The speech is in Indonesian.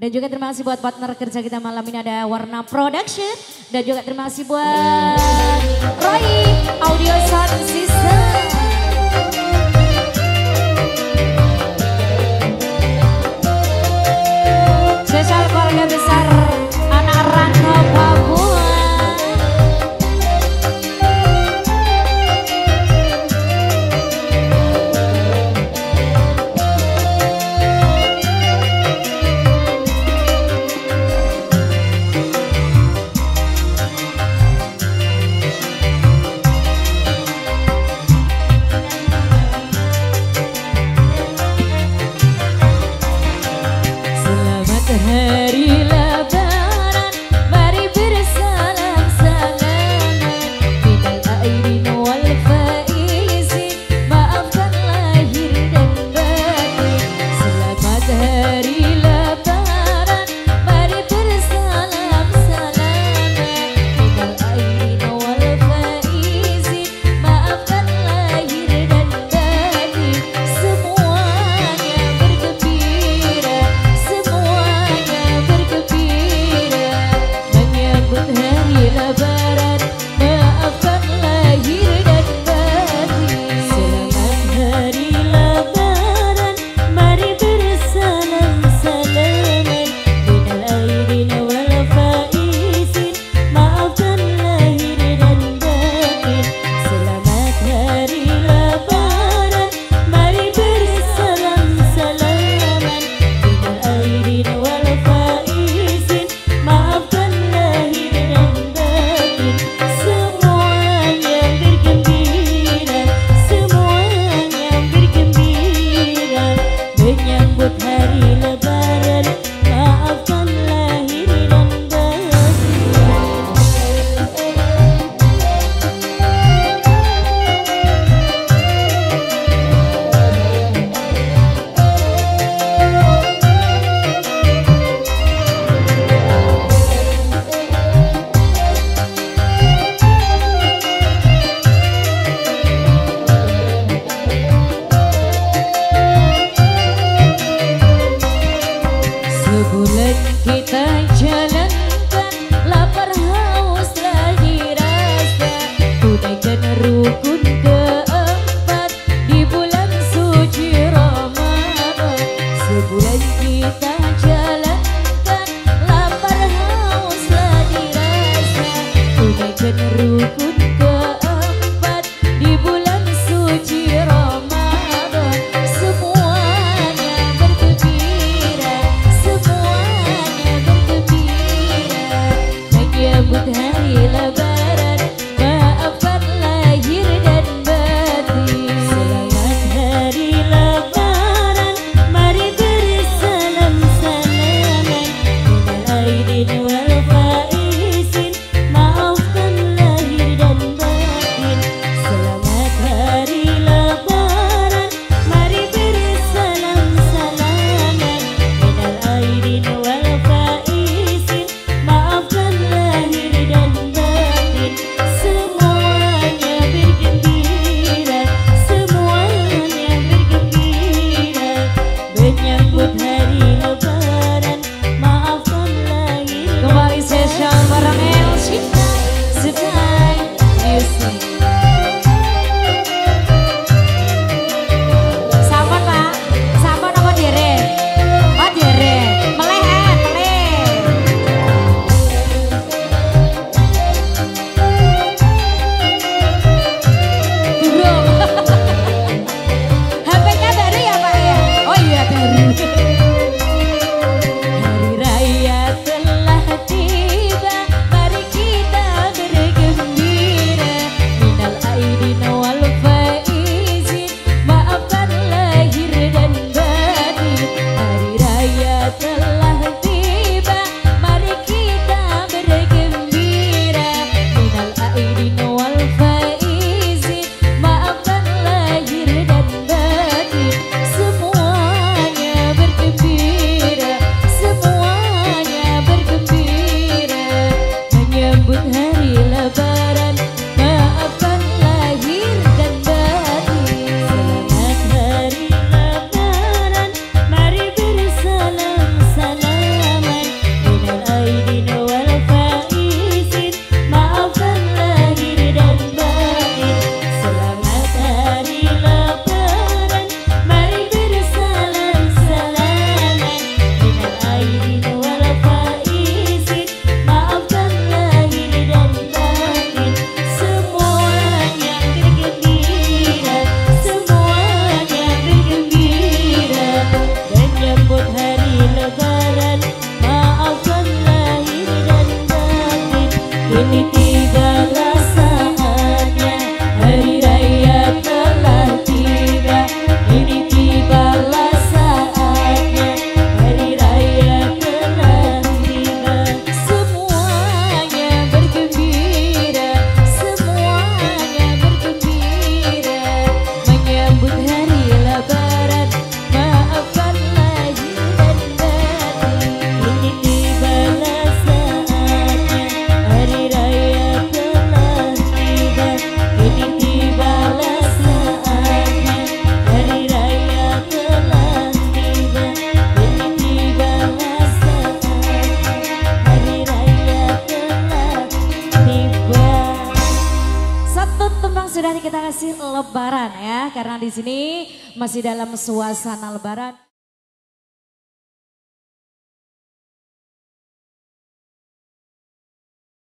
Dan juga terima kasih buat partner kerja kita malam ini ada Warna Production. Dan juga terima kasih buat Roy Audio Sound System. unity. Kita kasih lebaran ya karena di sini masih dalam suasana lebaran.